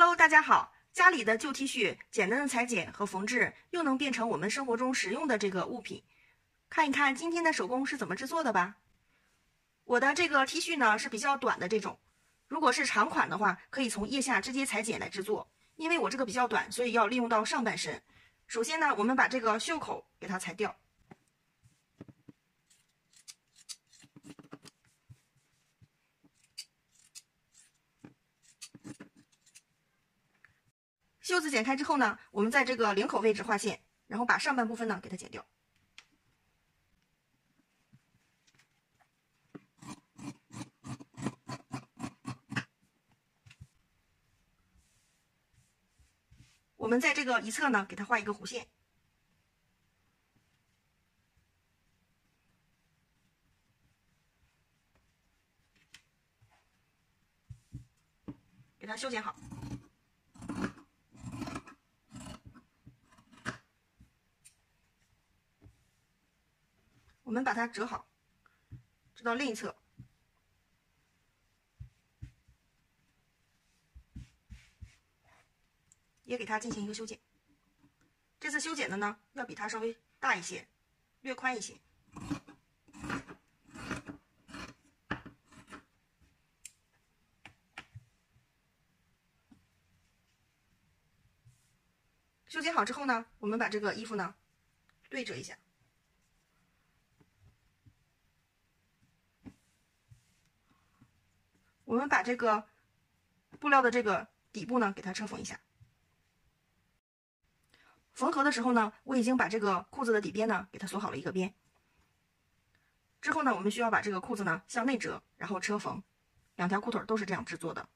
Hello，大家好！家里的旧 T 恤，简单的裁剪和缝制，又能变成我们生活中实用的这个物品。看一看今天的手工是怎么制作的吧。我的这个 T 恤呢是比较短的这种，如果是长款的话，可以从腋下直接裁剪来制作。因为我这个比较短，所以要利用到上半身。首先呢，我们把这个袖口给它裁掉。袖子剪开之后呢，我们在这个领口位置画线，然后把上半部分呢给它剪掉。我们在这个一侧呢给它画一个弧线，给它修剪好。我们把它折好，折到另一侧，也给它进行一个修剪。这次修剪的呢，要比它稍微大一些，略宽一些。修剪好之后呢，我们把这个衣服呢对折一下。我们把这个布料的这个底部呢，给它车缝一下。缝合的时候呢，我已经把这个裤子的底边呢，给它锁好了一个边。之后呢，我们需要把这个裤子呢向内折，然后车缝。两条裤腿都是这样制作的。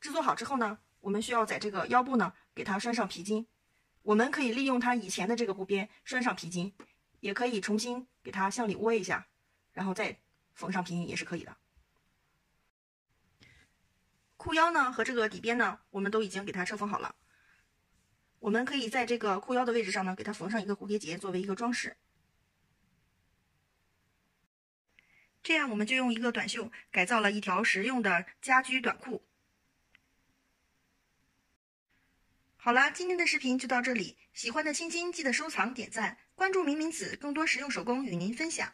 制作好之后呢，我们需要在这个腰部呢，给它拴上皮筋。我们可以利用它以前的这个布边拴上皮筋，也可以重新给它向里窝一下，然后再缝上皮筋也是可以的。裤腰呢和这个底边呢，我们都已经给它车缝好了。我们可以在这个裤腰的位置上呢，给它缝上一个蝴蝶结，作为一个装饰。这样我们就用一个短袖改造了一条实用的家居短裤。好啦，今天的视频就到这里，喜欢的亲亲记得收藏、点赞、关注明明子，更多实用手工与您分享。